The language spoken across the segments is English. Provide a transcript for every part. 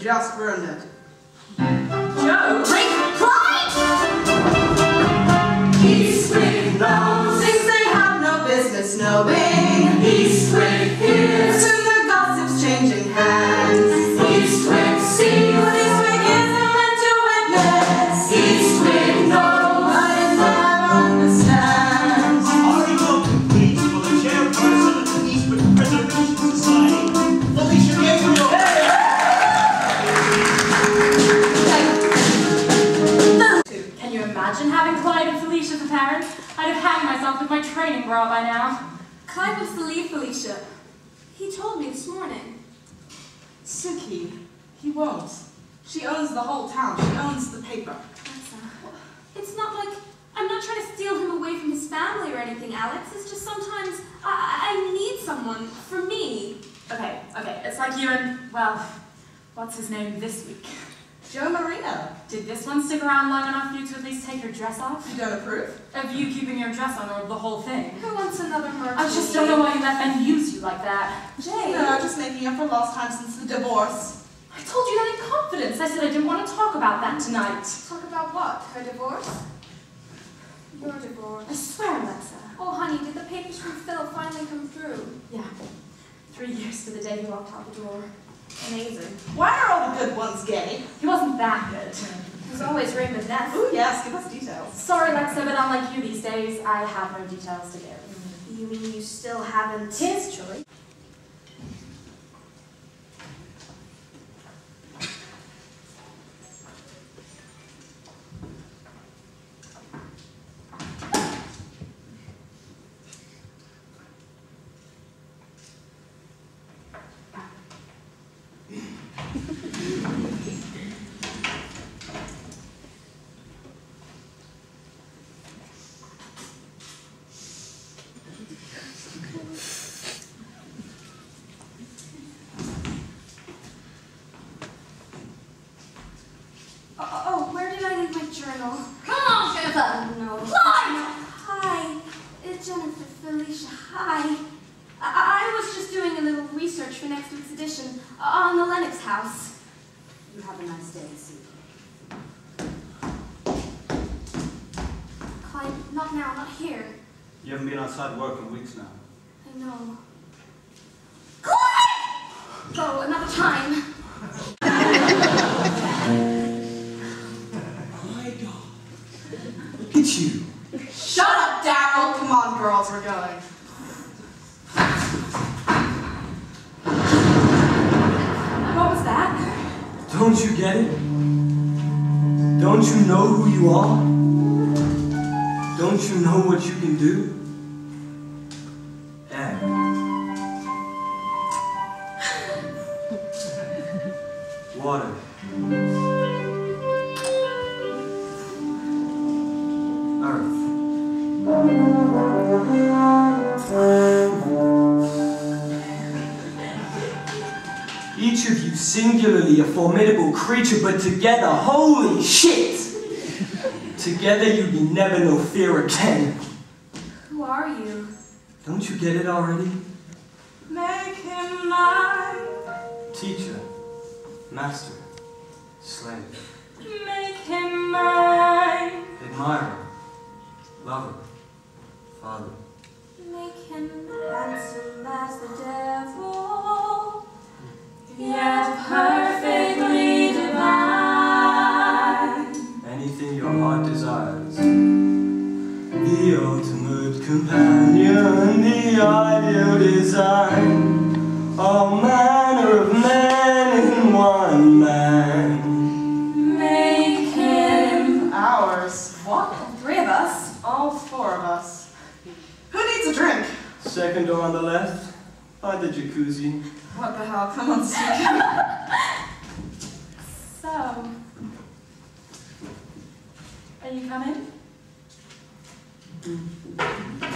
just ruined Felicia for parents? I'd have hanged myself with my training bra by now. Clyde wants to leave Felicia. He told me this morning. Sukie, he won't. She owns the whole town. She owns the paper. That's, uh, it's not like I'm not trying to steal him away from his family or anything, Alex. It's just sometimes I, I need someone for me. Okay, okay, it's like you and, well, what's his name this week? Joe Marino. Did this one stick around long enough for you to at least take your dress off? You don't approve? Of you keeping your dress on or the whole thing? Who wants another martini? I just don't know why you let men use you like that. Jay. No, just making up for lost time since the divorce. I told you that in confidence. I said I didn't want to talk about that tonight. Talk about what? Her divorce? Your divorce. I swear, Alexa. Oh, honey, did the papers from Phil finally come through? Yeah. Three years to the day he walked out the door. Amazing. Why are all the good ones gay? He wasn't that good. There's always Raymond Neff. Ooh, yes, give us details. Sorry, Lexa, but unlike you these days, I have no details to give. Mm-hmm. You mean you still haven't? Tis, Julie. Oh, oh, where did I leave my? Come on, Jennifer. No. Clyde! Hi, it's Jennifer Felicia. Hi. I, I was just doing a little research for next week's edition uh, on the Lennox house. You have a nice day, Sue. Clyde, not now, not here. You haven't been outside work in weeks now. I know. Clyde! So, another time. At you. Shut up, Darryl! Come on, girls, we're going. What was that? Don't you get it? Don't you know who you are? Don't you know what you can do? Singularly a formidable creature, but together, holy shit! Together you'd never know fear again. Who are you? Don't you get it already? Make him mine. Teacher, master, slave, Make him mine. admirer, lover, the ideal design. All manner of men in one man. Make him. Ours. What? Three of us? All four of us. Who needs a drink? Second door on the left, by the jacuzzi. What the hell? Come on, Sukie. So. Are you coming? I'm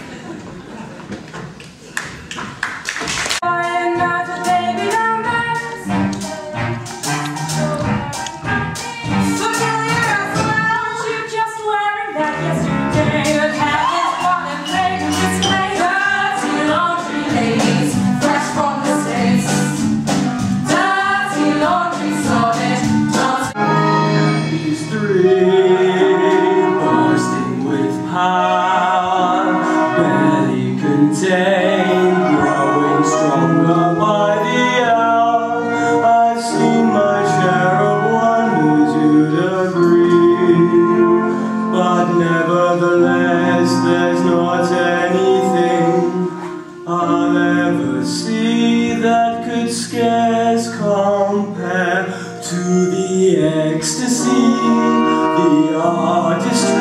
See that could scarce compare to the ecstasy, the artistry,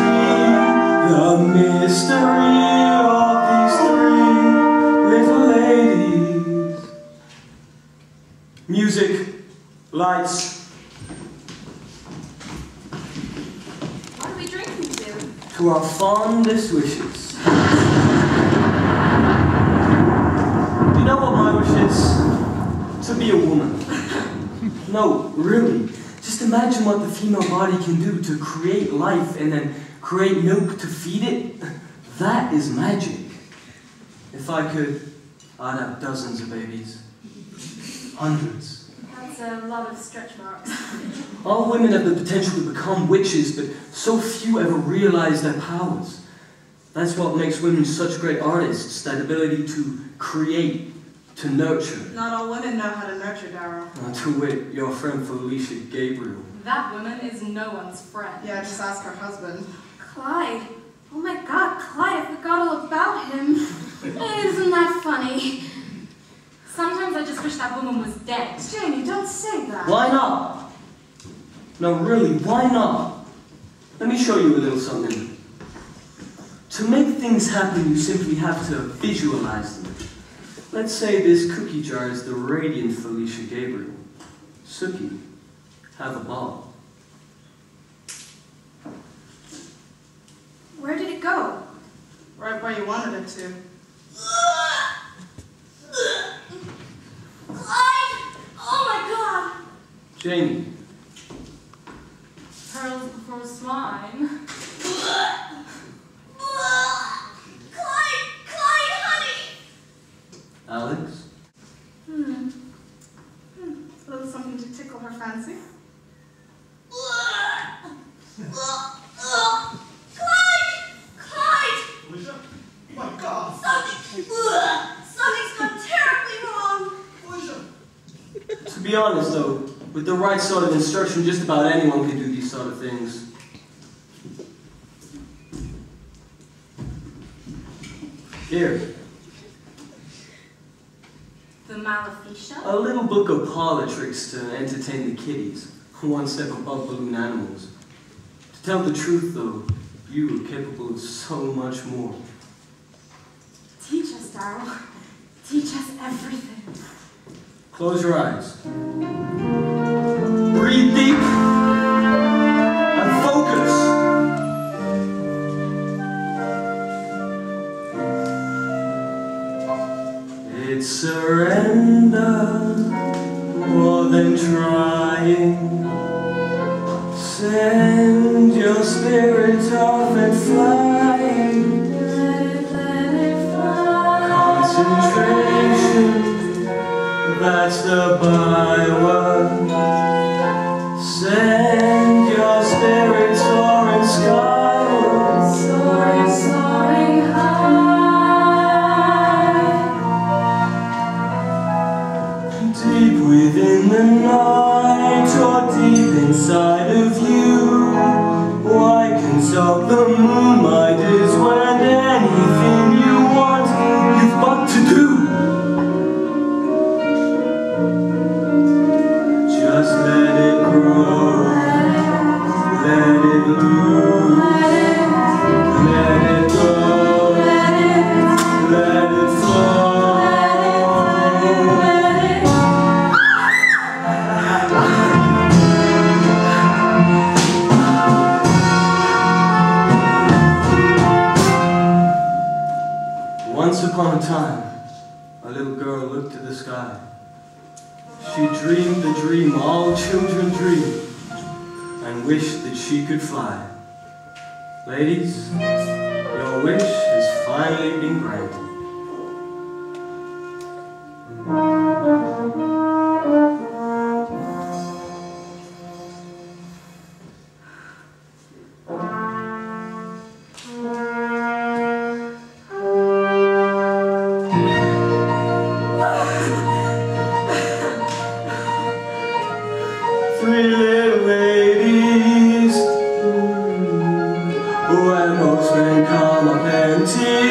the mystery of these three little ladies. Music, lights, What are we drinking to? to our fondest wishes. Do you know what my wish is? To be a woman. No, really. Just imagine what the female body can do to create life and then create milk to feed it. That is magic. If I could, I'd have dozens of babies. Hundreds. That's a lot of stretch marks. All women have the potential to become witches, but so few ever realize their powers. That's what makes women such great artists, that ability to create, to nurture. Not all women know how to nurture, Darryl. Uh, to wit, your friend Felicia Gabriel. That woman is no one's friend. Yeah, just ask her husband. Clyde. Oh my god, Clyde, I forgot all about him. Isn't that funny? Sometimes I just wish that woman was dead. Jamie, don't say that. Why not? No, really, why not? Let me show you a little something. To make things happen, you simply have to visualize them. Let's say this cookie jar is the radiant Felicia Gabriel. Sukie, have a ball. Where did it go? Right where you wanted it to. Clyde! Oh my god! Jamie, Pearls before swine. Clyde! Clyde, honey! Alex, Hmm. Hmm. A little something to tickle her fancy. Clyde! Clyde! Felicia? My God! Something, something's gone terribly wrong. To be honest though, with the right sort of instruction, just about anyone can do these sort of things. Here, Maleficia? a little book of parlor tricks to entertain the kiddies, one step above balloon animals. To tell the truth though, you are capable of so much more. Teach us, Darryl. Teach us everything. Close your eyes. Concentration. That's the byword. Send your spirit soaring skyward. Soaring, soaring high. Deep within the night, or deep inside of you. Why consult the moon, my Once upon a time, a little girl looked to the sky. She dreamed the dream all children dream and wished she could fly. Ladies, your wish has finally been granted. Three little ladies postman